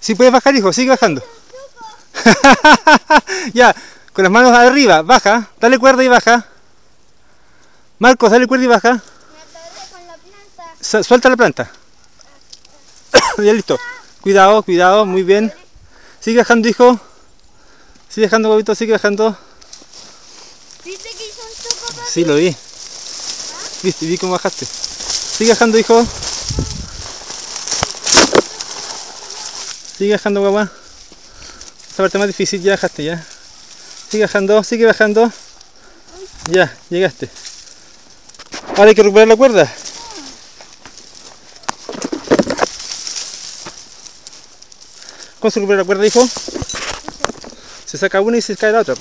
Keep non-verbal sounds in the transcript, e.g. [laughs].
Sí puedes bajar, hijo, sigue bajando. [laughs] ya, con las manos arriba, baja, dale cuerda y baja. Marcos, dale cuerda y baja. Me atoré con la planta. Su- Suelta la planta. [coughs] ya listo. Cuidado, cuidado, muy bien. Sigue bajando, hijo. Sigue bajando, huevito, sigue bajando. ¿Viste que hizo un choco, papi? Sí, lo vi. Viste, vi cómo bajaste. Sigue bajando, hijo. Sigue bajando, guagua. Esta parte más difícil, ya bajaste, ya. Sigue bajando, sigue bajando. Ya, llegaste. Ahora hay que recuperar la cuerda. ¿Cómo se recupera la cuerda, hijo? Se saca una y se cae la otra.